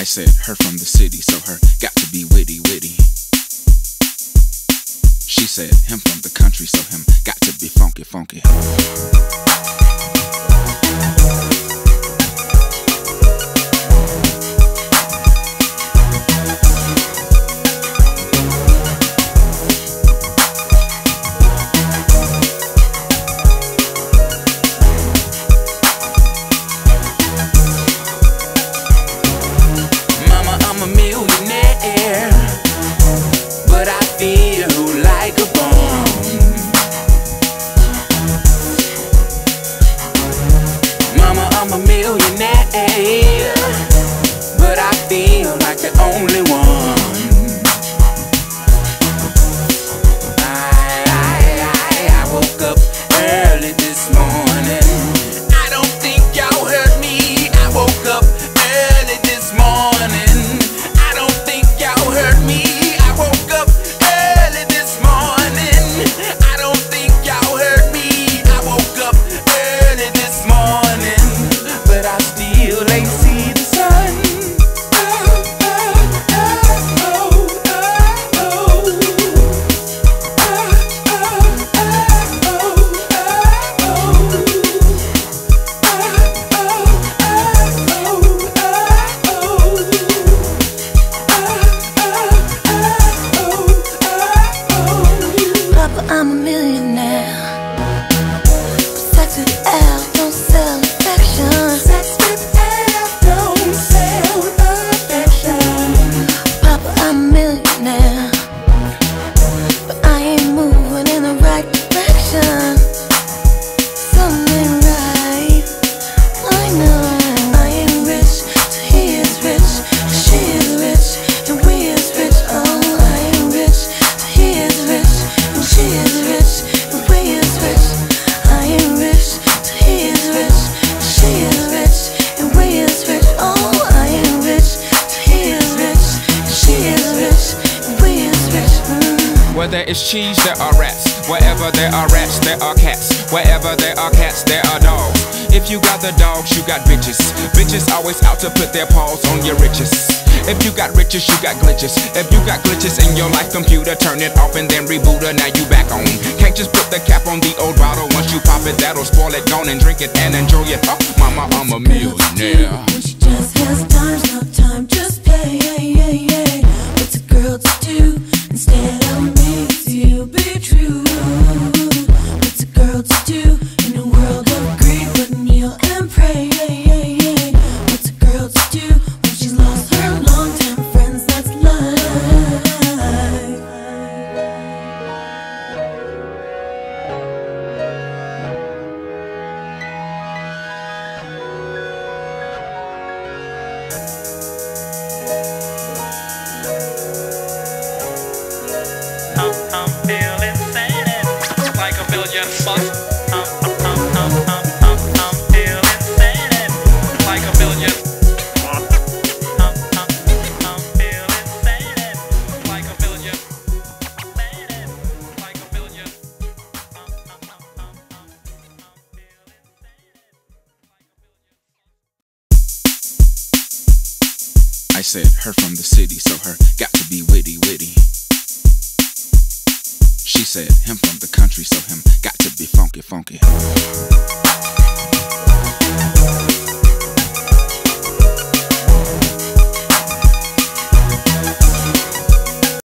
I said her from the city, so her got to be witty, witty. She said him from the country, so him got to be funky, funky. Where there is cheese, there are rats. Wherever there are rats, there are cats. Wherever there are cats, there are dogs. If you got the dogs, you got bitches. Bitches always out to put their paws on your riches. If you got riches, you got glitches. If you got glitches in your life computer, turn it off and then reboot her. Now you back on. Can't just put the cap on the old bottle. Once you pop it, that'll spoil it. Gone and drink it and enjoy it. Oh, mama, I'm a millionaire. She just has time's no time, just play. I said her from the city, so her got to be witty, witty. She said him from the country, so him got to be funky, funky.